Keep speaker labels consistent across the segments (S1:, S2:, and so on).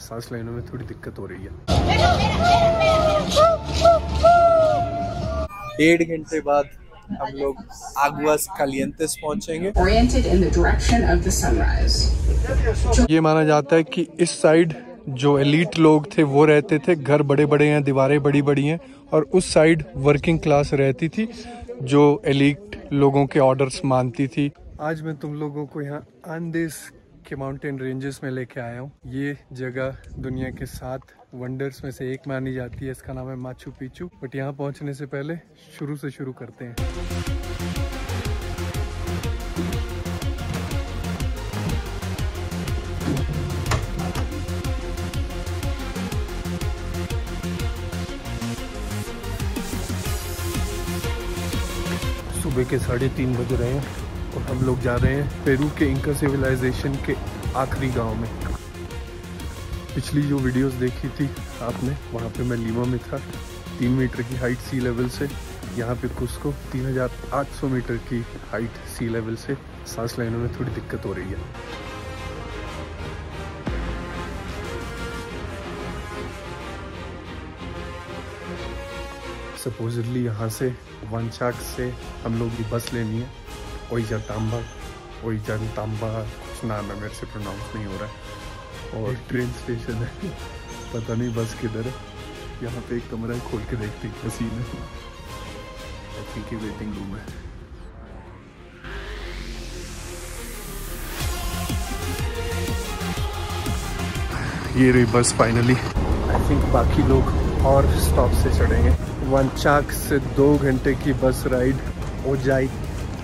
S1: सांस लेने में थोड़ी दिक्कत हो रही है।
S2: डेढ़ घंटे बाद हम लोग आगुआस कालियंतेस पहुँचेंगे.
S1: ये माना जाता है कि इस साइड जो एलीट लोग थे वो रहते थे। घर बड़े बड़े हैं दीवारें बड़ी बड़ी हैं और उस साइड वर्किंग क्लास रहती थी जो एलीट लोगों के ऑर्डर्स मानती थी। आज मैं तुम लोगों को यहाँ आंदेस के माउंटेन रेंजेस में लेके आया हूँ। ये जगह दुनिया के सात वंडर्स में से एक मानी जाती है। इसका नाम है माचू पिचू बट यहाँ पहुँचने से पहले शुरू से शुरू करते हैं। सुबह के साढ़े तीन बज रहे हैं। हम लोग जा रहे हैं पेरू के इंका सिविलाइजेशन के आखिरी गाँव में। पिछली जो वीडियोस देखी थी आपने, वहाँ पे मैं लीमा में था। तीन मीटर की हाइट सी लेवल से, यहाँ पे कुस्को 3800 मीटर की हाइट सी लेवल से। सांस लेने में थोड़ी दिक्कत हो रही है। सपोजिटली यहाँ से वन वनचाक से हम लोग की बस लेनी है। ओइजा तांबा ओइजा तांबा कुछ नाम है मेरे से प्रोनाउंस नहीं हो रहा है। और ट्रेन स्टेशन है। पता नहीं बस किधर है। यहाँ पे एक कमरा है खोल के देखते हैं सीन है आई थिंक ये वेटिंग रूम है। ये रही बस फाइनली आई थिंक बाकी लोग और स्टॉप से चढ़ेंगे। वनचाक से दो घंटे की बस राइड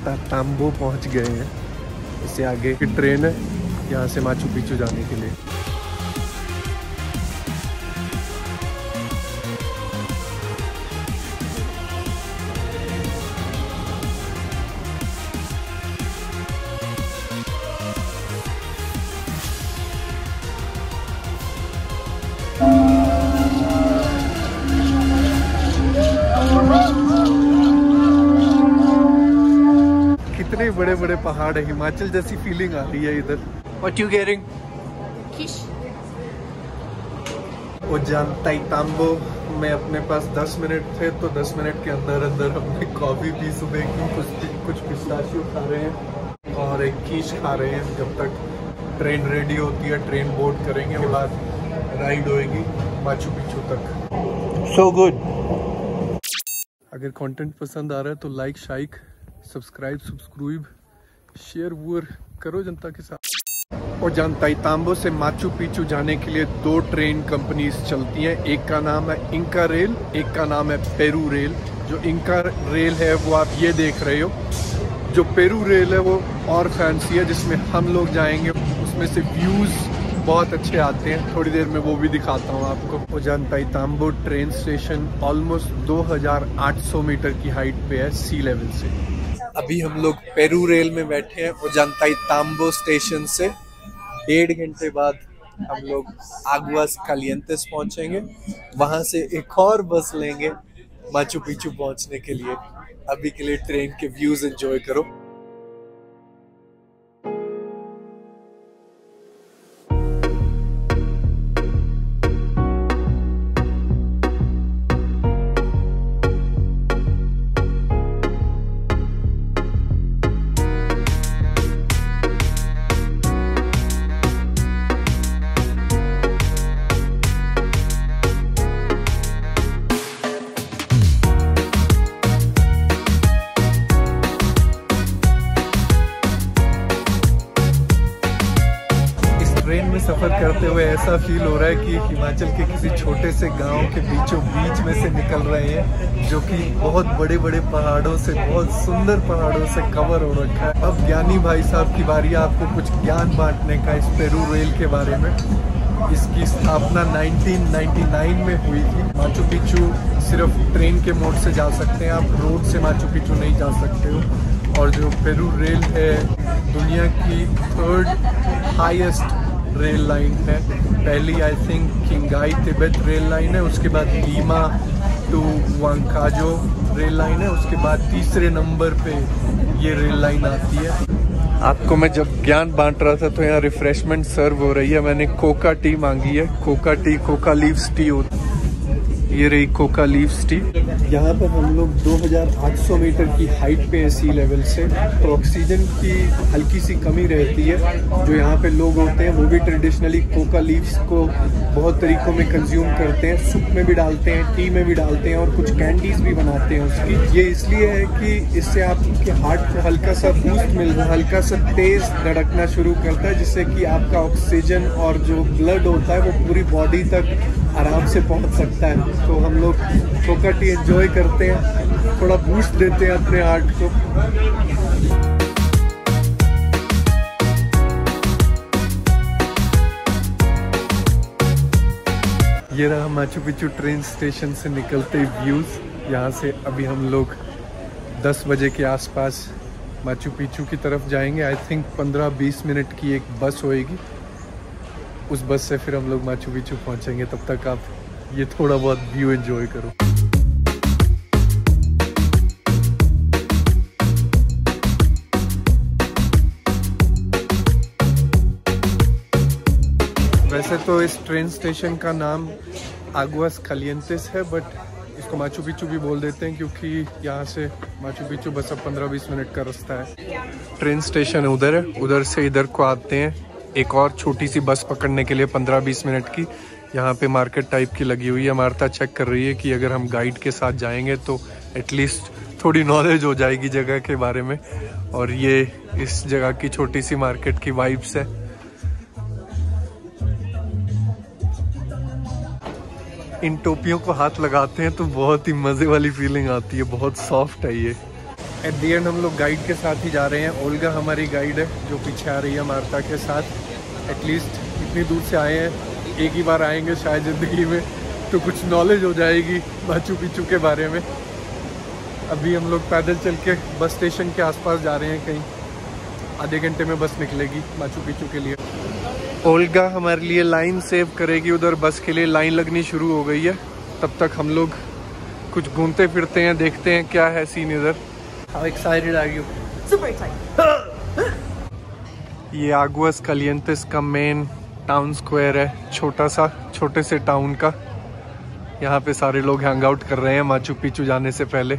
S1: ओजाई तांबो पहुँच गए हैं। इससे आगे की ट्रेन है, यहाँ से माचू पिचू जाने के लिए। पहाड़ है हिमाचल जैसी फीलिंग आ रही है इधर। What you getting
S3: Kish.
S1: वो जानता ही तांबो में अपने पास 10 मिनट थे तो 10 मिनट के अंदर अंदर हमने कॉफ़ी पी सुबह की कुछ कुछ पिस्ताशियो खा रहे हैं। और एक कीश खा रहे हैं जब तक ट्रेन रेडी होती है ट्रेन बोर्ड करेंगे के बाद राइड होएगी माचू पिचू तक।
S2: सो so गुड
S1: अगर कंटेंट पसंद आ रहा है तो लाइक शाइक सब्सक्राइब सब्सक्राइब शेयर वूर करो जनता के साथ। और जानता ही तांबो से माचू पिचू जाने के लिए दो ट्रेन कंपनीज़ चलती हैं, एक का नाम है इंका रेल, एक का नाम है पेरू रेल। जो इंका रेल है, वो आप ये देख रहे हो। जो पेरू रेल है, वो और फैंसी है, जिसमें हम लोग जाएँगे। उसमें से व्यूज़ बहुत अच्छे आते हैं। थोड़ी देर में वो भी दिखाता हूँ आपको। वो जानता ही Tambo train station almost 2800 metre की हाइट पे है, सी लेवल से।
S2: अभी हम लोग पेरू रेल में बैठे हैं और जनताई तांबो स्टेशन से। डेढ़ घंटे बाद हम लोग आगुआस कालियंतेस पहुँचेंगे। वहाँ से एक और बस लेंगे, माचू पिचू पहुँचने के लिए। अभी के लिए ट्रेन के व्यूज़ एंजॉय करो।
S1: ऐसा फील हो रहा है कि हिमाचल के किसी छोटे से गाँव के बीचों बीच में से निकल रहे हैं, जो कि बहुत बड़े बड़े पहाड़ों से, बहुत सुंदर पहाड़ों से कवर हो रखा है। अब ज्ञानी भाई साहब की बारी आपको कुछ ज्ञान बांटने का इस पेरू रेल के बारे में। इसकी स्थापना 1999 में हुई थी। माचू पिचू सिर्फ़ ट्रेन के मोड से जा सकते हैं, आप रोड से माचू पिचू नहीं जा सकते हो। और जो पेरू रेल है, दुनिया की थर्ड हाईएस्ट रेल लाइन है। पहली I think Qinghai Tibet rail line है, उसके बाद Lima to Huancayo rail line है, उसके बाद तीसरे नंबर पे ये रेल लाइन आती है। आपको मैं जब ज्ञान बांट रहा था तो यहाँ रिफ्रेशमेंट सर्व हो रही है। मैंने कोका टी मांगी है। Coca tea coca leaves tea ये रही कोका लीव्स टी यहाँ पर हम लोग 2800 मीटर की हाइट पे है सी लेवल से। तो ऑक्सीजन की हल्की सी कमी रहती है। जो यहाँ पे लोग होते हैं, वो भी ट्रेडिशनली कोका लीव्स को बहुत तरीकों में कंज्यूम करते हैं। सूप में भी डालते हैं टी में भी डालते हैं और कुछ कैंडीज भी बनाते हैं उसकी। ये इसलिए है कि इससे आपके हार्ट को हल्का सा बूस्ट मिल हल्का सा तेज धड़कना शुरू करता है, जिससे कि आपका ऑक्सीजन और जो ब्लड होता है, वो पूरी बॉडी तक आराम से पहुँच सकता है। तो हम लोग फोकट ही एंजॉय करते हैं, थोड़ा बूस्ट देते हैं अपने आर्ट को। ये रहा माचू पिचू ट्रेन स्टेशन से निकलते व्यूज़ यहाँ से अभी हम लोग 10 बजे के आसपास माचू पिचू की तरफ़ जाएँगे। आई थिंक 15-20 मिनट की एक बस होएगी। उस बस से फिर हम लोग माचू पिचू पहुँचेंगे, तब तक आप ये थोड़ा बहुत व्यू एंजॉय करो। वैसे तो इस ट्रेन स्टेशन का नाम आगुआस कलियंतिस है बट इसको माचू पिचू भी बोल देते हैं क्योंकि यहाँ से माचू पिचू बस अब पंद्रह बीस मिनट का रास्ता है। ट्रेन स्टेशन उधर है, उधर से इधर को आते हैं। एक और छोटी सी बस पकड़ने के लिए पंद्रह बीस मिनट की। यहाँ पे मार्केट टाइप की लगी हुई है। मार्ता चेक कर रही है कि अगर हम गाइड के साथ जाएँगे तो एटलीस्ट थोड़ी नॉलेज हो जाएगी जगह के बारे में। और ये इस जगह की छोटी सी मार्केट की वाइब्स है। इन टोपियों को हाथ लगाते हैं तो बहुत ही मज़े वाली फीलिंग आती है। बहुत सॉफ्ट है ये। एट दी एंड हम लोग गाइड के साथ ही जा रहे हैं। ओल्गा हमारी गाइड है, जो पीछे आ रही है मार्ता के साथ। एटलीस्ट इतनी दूर से आए हैं। एक ही बार आएँगे शायद ज़िंदगी में तो कुछ नॉलेज हो जाएगी माचू पिचू के बारे में। अभी हम लोग पैदल चल के बस स्टेशन के आसपास जा रहे हैं कहीं। आधे घंटे में बस निकलेगी माचू पिचू के लिए। ओल्गा हमारे लिए लाइन सेव करेगी उधर बस के लिए लाइन लगनी शुरू हो गई है। तब तक हम लोग कुछ घूमते फिरते हैं देखते हैं क्या है सीन इधर। How excited are you
S4: Super excited.
S1: ये आगुअस कलियंतिस का मेन टाउन स्क्वायर है, छोटा सा, छोटे से टाउन का। यहाँ पे सारे लोग हैंग आउट कर रहे हैं माचू पिचू जाने से पहले।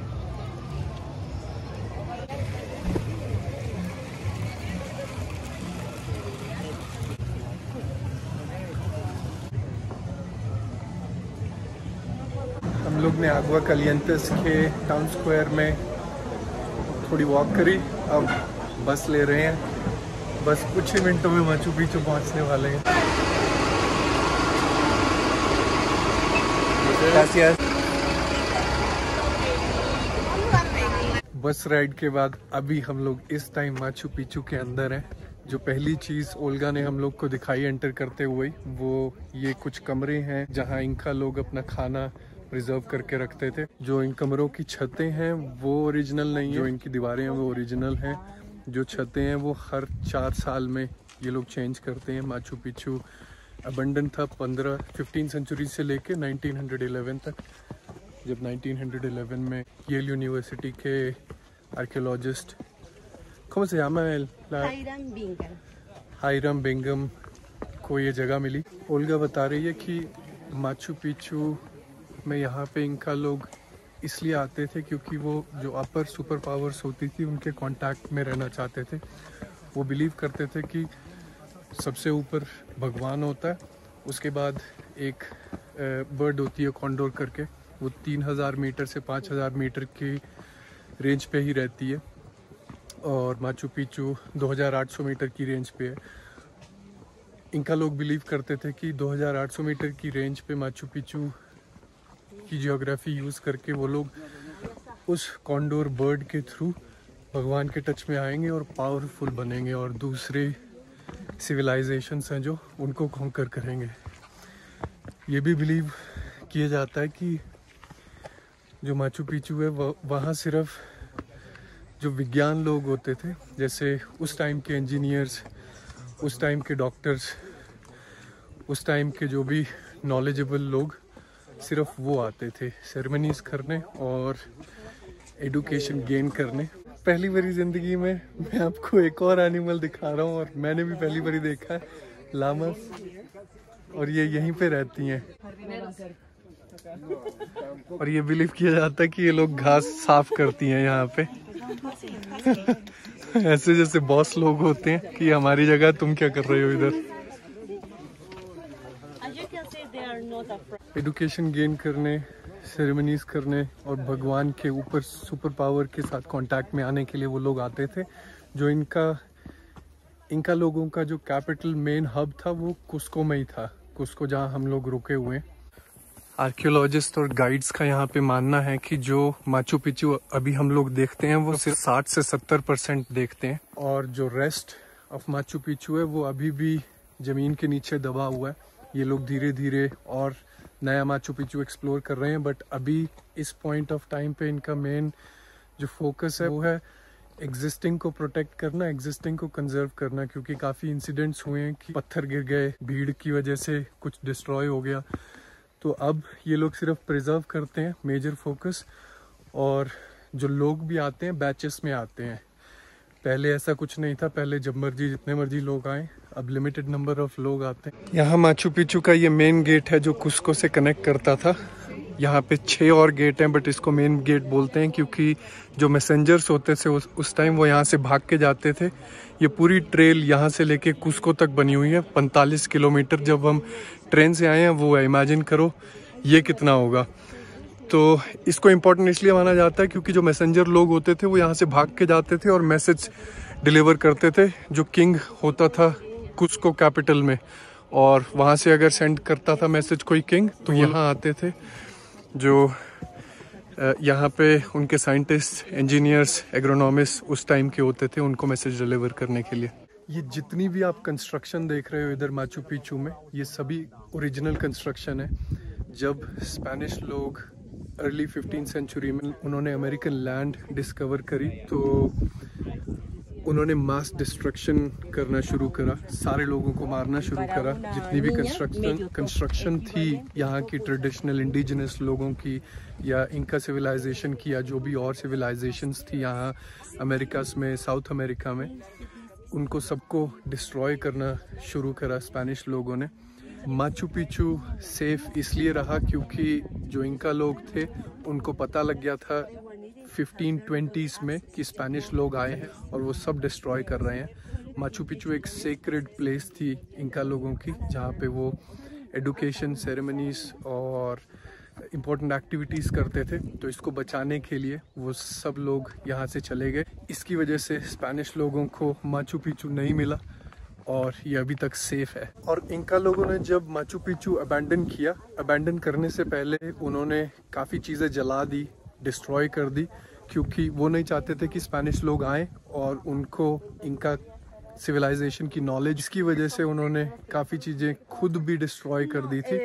S1: हम लोग ने आगुआ कलियंतस के टाउन स्क्वायर में थोड़ी वॉक करी। अब बस ले रहे हैं। बस कुछ ही मिनटों में माचू पिचू पहुँचने वाले हैं। बस राइड के बाद अभी हम लोग इस टाइम माचू पिचू के अंदर हैं। जो पहली चीज़ ओल्गा ने हम लोग को दिखाई एंटर करते हुए, वो ये कुछ कमरे हैं जहाँ इनका लोग अपना खाना प्रिजर्व करके रखते थे। जो इन कमरों की छतें हैं, वो ओरिजिनल नहीं है। जो इनकी दीवारें हैं, वो ओरिजिनल हैं। जो छतें हैं वो हर चार साल में ये लोग चेंज करते हैं। माचू पिचू अबंडन था पंद्रह फिफ्टीन सेंचुरी से लेके 1911 तक। जब 1911 में येल यूनिवर्सिटी के archaeologist ¿Cómo se llama el, Hiram Bingham को ये जगह मिली। ओल्गा बता रही है कि माचू पिचू में यहाँ पे इनका लोग इसलिए आते थे क्योंकि वो जो अपर सुपर पावर्स होती थी, उनके कांटेक्ट में रहना चाहते थे। वो बिलीव करते थे कि सबसे ऊपर भगवान होता है, उसके बाद एक बर्ड होती है कॉन्डोर करके, वो तीन हज़ार मीटर से पाँच हज़ार मीटर की रेंज पे ही रहती है और माचू पिचू 2800 मीटर की रेंज पे है। इनका लोग बिलीव करते थे कि 2800 मीटर की रेंज पे माचू पिचू की जियोग्राफी यूज़ करके वो लोग उस कॉन्डोर बर्ड के थ्रू भगवान के टच में आएँगे और पावरफुल बनेंगे और दूसरे सिविलाइजेशंस हैं जो उनको कॉन्कर करेंगे। ये भी बिलीव किया जाता है कि जो माचू पिचू है वह वहाँ सिर्फ़ जो विज्ञान लोग होते थे, जैसे उस टाइम के इंजीनियर्स उस टाइम के डॉक्टर्स उस टाइम के जो भी नॉलेजेबल लोग सिर्फ़ वो आते थे सेरेमनीज करने और एडुकेशन गेन करने। पहली बारी ज़िंदगी में मैं आपको एक और एनिमल दिखा रहा हूँ और मैंने भी पहली बारी देखा है लामस और ये यहीं पे रहती हैं। और ये बिलीव किया जाता है कि ये लोग घास साफ़ करती हैं यहाँ पे। ऐसे जैसे बॉस लोग होते हैं कि हमारी जगह तुम क्या कर रहे हो इधर? एडुकेशन गेन करने सेरेमनीज करने और भगवान के ऊपर सुपर पावर के साथ कांटेक्ट में आने के लिए वो लोग आते थे, जो इनका इनका लोगों का जो कैपिटल मेन हब था वो कुस्को में ही था। कुस्को जहाँ हम लोग रुके हुए आर्कियोलॉजिस्ट और गाइड्स का यहाँ पे मानना है कि जो माचू पिचू अभी हम लोग देखते हैं, वो सिर्फ़ 60 से 70 परसेंट देखते हैं। और जो रेस्ट ऑफ़ माचू पिचू है, वो अभी भी ज़मीन के नीचे दबा हुआ है। ये लोग धीरे धीरे और नया माचू पिचू एक्सप्लोर कर रहे हैं बट अभी इस पॉइंट ऑफ़ टाइम पे इनका मेन जो फोकस है वो है एग्जिस्टिंग को प्रोटेक्ट करना एग्जिस्टिंग को कंजर्व करना, क्योंकि काफ़ी इंसिडेंट्स हुए हैं कि पत्थर गिर गए, भीड़ की वजह से कुछ डिस्ट्रॉय हो गया। तो अब ये लोग सिर्फ़ प्रिजर्व करते हैं मेजर फोकस और जो लोग भी आते हैं बैचेस में आते हैं। पहले ऐसा कुछ नहीं था, पहले जब मर्ज़ी, जितने मर्ज़ी लोग आए अब लिमिटेड नंबर ऑफ़ लोग आते हैं। यहाँ माचू पिचू का ये मेन गेट है जो कुस्को से कनेक्ट करता था। यहाँ पे छः और गेट हैं बट इसको मेन गेट बोलते हैं क्योंकि जो मैसेंजर्स होते थे, उस उस टाइम वो यहाँ से भाग के जाते थे। ये पूरी ट्रेल यहाँ से लेके कुस्को तक बनी हुई है। पैंतालीस किलोमीटर जब हम ट्रेन से आए हैं, वो है इमेजिन करो, ये कितना होगा। तो इसको इम्पोर्टेंट इसलिए माना जाता है क्योंकि जो मैसेंजर लोग होते थे, वो यहाँ से भाग के जाते थे और मैसेज डिलीवर करते थे। जो किंग होता था कुस्को कैपिटल में। और वहाँ से अगर सेंड करता था मैसेज कोई किंग तो यहाँ आते थे जो यहाँ पे उनके साइंटिस्ट इंजीनियर्स एग्रोनॉमिस्ट उस टाइम के होते थे उनको मैसेज डिलीवर करने के लिए। ये जितनी भी आप कंस्ट्रक्शन देख रहे हो इधर माचू पिचू में ये सभी ओरिजिनल कंस्ट्रक्शन है। जब स्पेनिश लोग अर्ली फिफ्टीन सेंचुरी में उन्होंने अमेरिकन लैंड डिस्कवर करी तो उन्होंने मास डिस्ट्रक्शन करना शुरू करा सारे लोगों को मारना शुरू करा। जितनी भी कंस्ट्रक्शन कंस्ट्रक्शन थी यहाँ की ट्रेडिशनल इंडिजिनस लोगों की या इनका सिविलाइजेशन की या जो भी और सिविलाइजेशंस थी यहाँ अमेरिकास में साउथ अमेरिका में उनको सबको डिस्ट्रॉय करना शुरू करा स्पेनिश लोगों ने। माचू पिचू सेफ़ इसलिए रहा क्योंकि जो इनका लोग थे उनको पता लग गया था 1520s में कि स्पेनिश लोग आए हैं और वो सब डिस्ट्रॉय कर रहे हैं। माचू पिचू एक सेक्रेड प्लेस थी इनका लोगों की, जहाँ पे वो एडुकेशन सेरेमनीज और इम्पोर्टेंट एक्टिविटीज़ करते थे। तो इसको बचाने के लिए वो सब लोग यहाँ से चले गए। इसकी वजह से स्पेनिश लोगों को माचू पिचू नहीं मिला और ये अभी तक सेफ़ है। और इनका लोगों ने जब माचू पिचू अबैंडन किया अबैंडन करने से पहले उन्होंने काफ़ी चीज़ें जला दी। डिस्ट्रॉय कर दी क्योंकि वो नहीं चाहते थे कि स्पेनिश लोग आए और उनको इनका सिविलाइजेशन की नॉलेज की वजह से उन्होंने काफ़ी चीज़ें खुद भी डिस्ट्रॉय कर दी थी।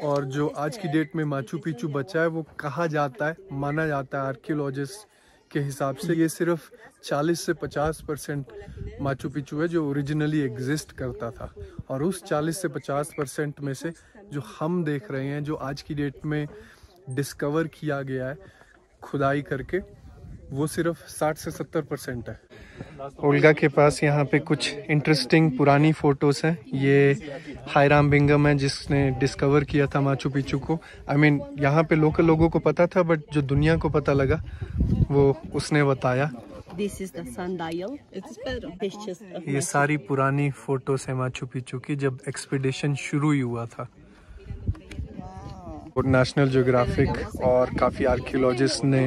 S1: और जो आज की डेट में माचू पिचू बचा है वो कहा जाता है माना जाता है आर्कियोलॉजिस्ट के हिसाब से। ये सिर्फ़ 40 से 50 परसेंट माचू पिचू है जो ओरिजिनली एग्जिस्ट करता था। और उस 40 से 50 परसेंट में से जो हम देख रहे हैं जो आज की डेट में डिस्कवर किया गया है खुदाई करके वो सिर्फ़ 60 से 70 परसेंट है। ओल्गा के पास यहाँ पे कुछ इंटरेस्टिंग पुरानी फ़ोटोज़ हैं। ये हायराम बिंगम है जिसने डिस्कवर किया था माचू पिचू को। आई I मीन mean, यहाँ पे लोकल लोगों को पता था बट जो दुनिया को पता लगा वो उसने बताया।
S5: This is the sundial. It's
S1: ये सारी पुरानी फ़ोटोज़ है माचू पिचू की जब एक्सपीडिशन शुरू ही हुआ था। नेशनल ज्योग्राफिक और काफ़ी आर्कियोलॉजिस्ट ने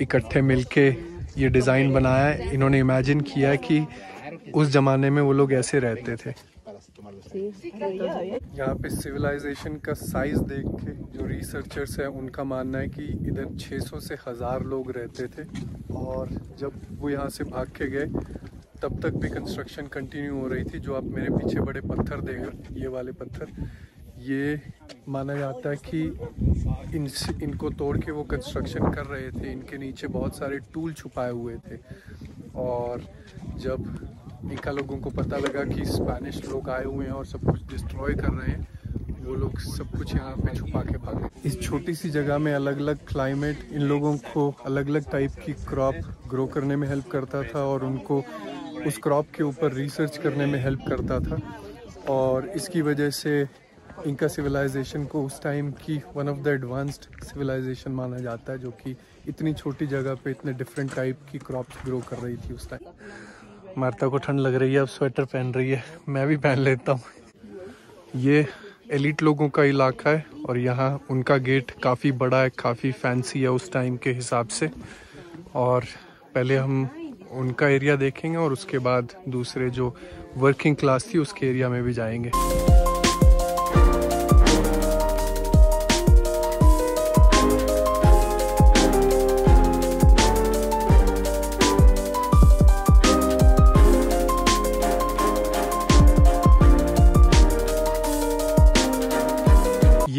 S1: इकट्ठे मिलके ये डिज़ाइन बनाया है। इन्होंने इमेजिन किया कि उस ज़माने में वो लोग ऐसे रहते थे। यहाँ पे सिविलाइजेशन का साइज़ देख के जो रिसर्चर्स हैं, उनका मानना है कि इधर 600 से हज़ार लोग रहते थे और जब वो यहाँ से भाग के गए, तब तक भी कंस्ट्रक्शन कंटिन्यू हो रही थी, जो आप मेरे पीछे बड़े पत्थर देख ये वाले पत्थर। ये माना जाता है कि इन इनको तोड़ के वो कंस्ट्रक्शन कर रहे थे। इनके नीचे बहुत सारे टूल छुपाए हुए थे। और जब इनका लोगों को पता लगा कि स्पेनिश लोग आए हुए हैं और सब कुछ डिस्ट्रॉय कर रहे हैं, वो लोग सब कुछ यहाँ पे छुपा के भागे। इस छोटी सी जगह में अलग अलग क्लाइमेट इन लोगों को अलग अलग टाइप की क्रॉप ग्रो करने में हेल्प करता था और उनको उस क्रॉप के ऊपर रिसर्च करने में हेल्प करता था। और इसकी वजह से इनका सिविलाइजेशन को उस टाइम की one of the advanced civilisation माना जाता है, जो कि इतनी छोटी जगह पे इतने डिफरेंट टाइप की क्रॉप्स ग्रो कर रही थी उस टाइम मार्ता को ठंड लग रही है, अब स्वेटर पहन रही है, मैं भी पहन लेता हूँ। ये एलिट लोगों का इलाका है और यहाँ उनका गेट काफ़ी बड़ा है, काफ़ी फैंसी है उस टाइम के हिसाब से। और पहले हम उनका एरिया देखेंगे और उसके बाद दूसरे जो वर्किंग क्लास थी, उसके एरिया में भी जाएँगे।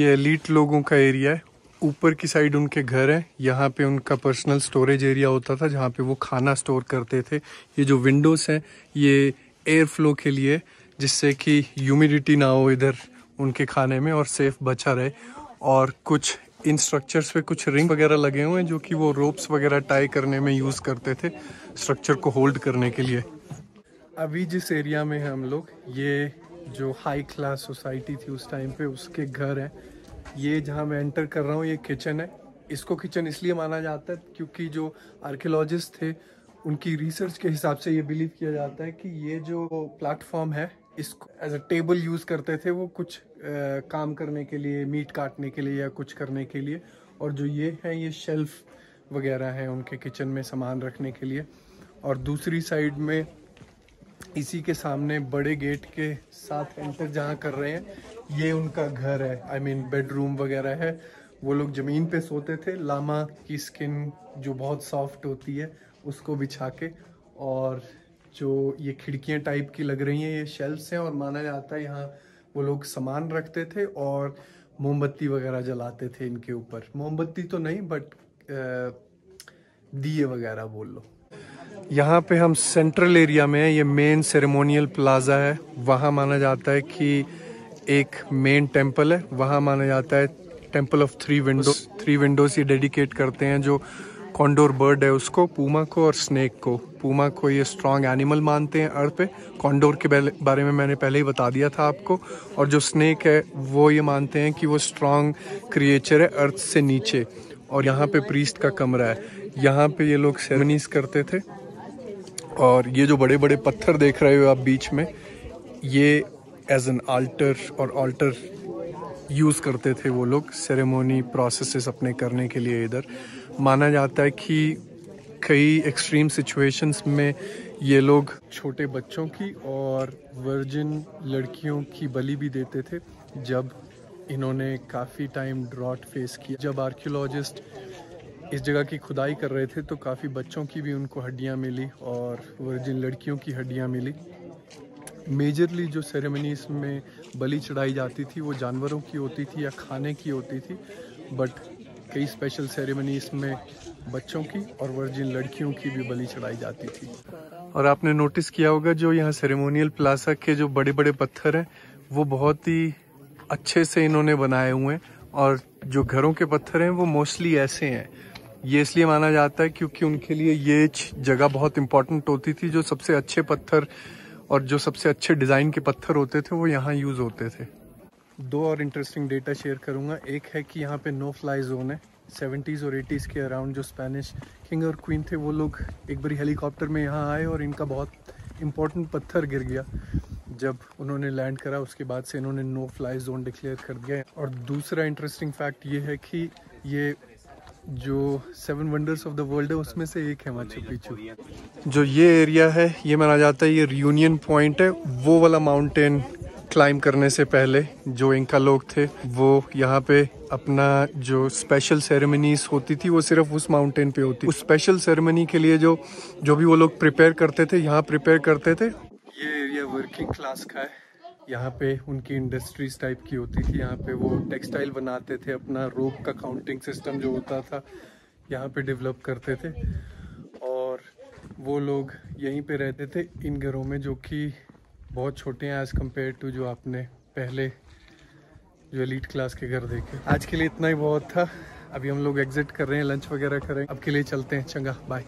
S1: ये एलिट लोगों का एरिया है। ऊपर की साइड उनके घर है। यहाँ पे उनका पर्सनल स्टोरेज एरिया होता था, जहाँ पे वो खाना स्टोर करते थे। ये जो विंडोज़ हैं, ये एयर फ्लो के लिए, जिससे कि ह्यूमिडिटी ना हो इधर उनके खाने में और सेफ़ बचा रहे। और कुछ इन स्ट्रक्चर्स पे कुछ रिंग वगैरह लगे हुए हैं, जो कि वो रोप्स वगैरह टाई करने में यूज़ करते थे स्ट्रक्चर को होल्ड करने के लिए। अभी जिस एरिया में हम लोग, ये जो हाई क्लास सोसाइटी थी उस टाइम पे उसके घर हैं। ये जहाँ मैं एंटर कर रहा हूँ ये किचन है। इसको किचन इसलिए माना जाता है क्योंकि जो आर्कियोलॉजिस्ट थे उनकी रिसर्च के हिसाब से ये बिलीव किया जाता है कि ये जो प्लेटफॉर्म है इसको एज अ टेबल यूज़ करते थे वो कुछ आ, काम करने के लिए मीट काटने के लिए या कुछ करने के लिए। और जो ये हैं ये शेल्फ वगैरह हैं उनके किचन में सामान रखने के लिए। और दूसरी साइड में इसी के सामने बड़े गेट के साथ एंटर जहाँ कर रहे हैं। ये उनका घर है। आई मीन बेडरूम वगैरह है। वो लोग ज़मीन पे सोते थे। लामा की स्किन जो बहुत सॉफ्ट होती है, उसको बिछा के और जो ये खिड़कियाँ टाइप की लग रही हैं, ये शेल्फ्स हैं और माना जाता है यहाँ वो लोग सामान रखते थे और मोमबत्ती वगैरह जलाते थे इनके ऊपर। मोमबत्ती तो नहीं बट दिए वगैरह बोल लो। यहाँ पे हम सेंट्रल एरिया में ये मेन सेरेमोनियल प्लाजा है। वहाँ माना जाता है कि एक मेन टेंपल है। वहाँ माना जाता है temple of three window three windows ये डेडिकेट करते हैं, जो कॉन्डोर बर्ड है उसको पूमा को और स्नेक को। पूमा को ये स्ट्रॉन्ग एनिमल मानते हैं अर्थ पे। कॉन्डोर के बारे में मैंने पहले ही बता दिया था आपको। और जो स्नेक है, वो ये मानते हैं कि वो स्ट्रॉन्ग क्रिएचर है अर्थ से नीचे। और यहाँ पे प्रीस्ट का कमरा है। यहाँ पे ये लोग सेरेमनीज करते थे। और ये जो बड़े बड़े पत्थर देख रहे हो आप बीच में, ये एज एन आल्टर और आल्टर यूज़ करते थे वो लोग सेरेमोनी प्रोसेसेस अपने करने के लिए इधर। माना जाता है कि कई एक्सट्रीम सिचुएशंस में ये लोग छोटे बच्चों की और वर्जिन लड़कियों की बलि भी देते थे, जब इन्होंने काफ़ी टाइम ड्रॉट फेस किया। जब आर्कियोलॉजिस्ट इस जगह की खुदाई कर रहे थे तो काफ़ी बच्चों की भी उनको हड्डियाँ मिली और वर्जिन लड़कियों की हड्डियाँ मिली। मेजरली जो सेरेमनीज में बलि चढ़ाई जाती थी, वो जानवरों की होती थी या खाने की होती थी बट कई स्पेशल सेरेमनीज में बच्चों की और वर्जिन लड़कियों की भी बलि चढ़ाई जाती थी। और आपने नोटिस किया होगा जो यहाँ सेरेमोनियल प्लाजा के जो बड़े बड़े पत्थर हैं, वो बहुत ही अच्छे से इन्होंने बनाए हुए हैं और जो घरों के पत्थर हैं, वो मोस्टली ऐसे हैं। ये इसलिए माना जाता है क्योंकि उनके लिए ये जगह बहुत इंपॉर्टेंट होती थी, जो सबसे अच्छे पत्थर और जो सबसे अच्छे डिज़ाइन के पत्थर होते थे, वो यहाँ यूज़ होते थे। दो और इंटरेस्टिंग डेटा शेयर करूँगा। एक है कि यहाँ पे नो फ्लाई जोन है। सेवेंटीज़ और एटीज़ के अराउंड जो स्पेनिश किंग और क्वीन थे, वो लोग एक बार हेलीकॉप्टर में यहाँ आए और इनका बहुत इंपॉर्टेंट पत्थर गिर गया। जब उन्होंने लैंड करा, उसके बाद से इन्होंने नो फ्लाई जोन डिक्लेयर कर दिया। और दूसरा इंटरेस्टिंग फैक्ट ये है कि ये जो seven wonders of the world है उसमें से एक है माचू पिचू जो ये एरिया है ये माना जाता है ये रियूनियन पॉइंट है वो वाला माउंटेन क्लाइम करने से पहले जो इनका लोग थे वो यहाँ पे अपना जो स्पेशल सेरेमनीज होती थी वो सिर्फ़ उस माउंटेन पे होती उस स्पेशल सेरेमनी के लिए जो जो भी वो लोग प्रिपेयर करते थे यहाँ प्रिपेयर करते थे। ये एरिया वर्किंग क्लास का है। यहाँ पे उनकी इंडस्ट्रीज़ टाइप की होती थी। यहाँ पे वो टेक्सटाइल बनाते थे, अपना रोप का काउंटिंग सिस्टम जो होता था, यहाँ पे डेवलप करते थे। और वो लोग यहीं पे रहते थे, इन घरों में, जो कि बहुत छोटे हैं एज़ कंपेयर टू जो आपने पहले जो एलीट क्लास के घर देखे। आज के लिए इतना ही बहुत था। अभी हम लोग एग्जिट कर रहे हैं लंच वगैरह करें। अब के लिए चलते हैं, चंगा बाय